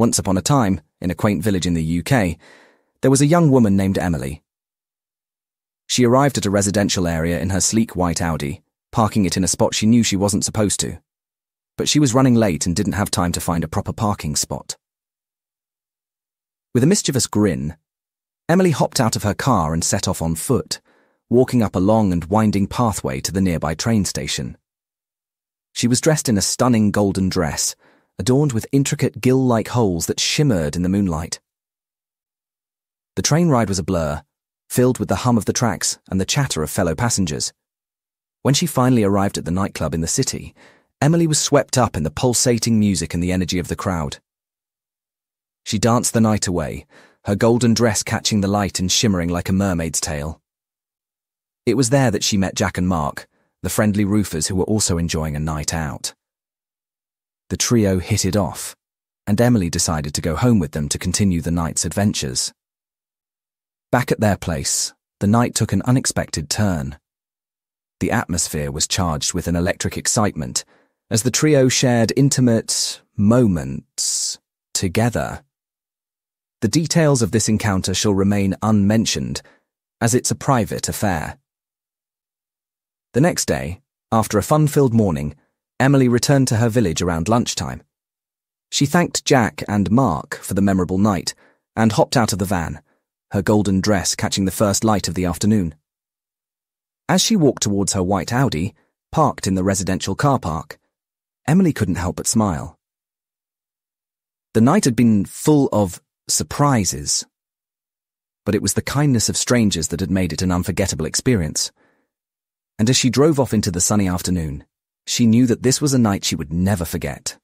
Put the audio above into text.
Once upon a time, in a quaint village in the UK, there was a young woman named Emily. She arrived at a residential area in her sleek white Audi, parking it in a spot she knew she wasn't supposed to. But she was running late and didn't have time to find a proper parking spot. With a mischievous grin, Emily hopped out of her car and set off on foot, walking up a long and winding pathway to the nearby train station. She was dressed in a stunning golden dress, adorned with intricate gill like holes that shimmered in the moonlight. The train ride was a blur, filled with the hum of the tracks and the chatter of fellow passengers. When she finally arrived at the nightclub in the city, Emily was swept up in the pulsating music and the energy of the crowd. She danced the night away, her golden dress catching the light and shimmering like a mermaid's tail. It was there that she met Jack and Mark, the friendly roofers who were also enjoying a night out. The trio hit it off, and Emily decided to go home with them to continue the night's adventures. Back at their place, the night took an unexpected turn. The atmosphere was charged with an electric excitement as the trio shared intimate moments together. The details of this encounter shall remain unmentioned, as it's a private affair. The next day, after a fun filled morning, Emily returned to her village around lunchtime. She thanked Jack and Mark for the memorable night and hopped out of the van, her golden dress catching the first light of the afternoon. As she walked towards her white Audi, parked in the residential car park, Emily couldn't help but smile. The night had been full of surprises, but it was the kindness of strangers that had made it an unforgettable experience and as she drove off into the sunny afternoon, she knew that this was a night she would never forget.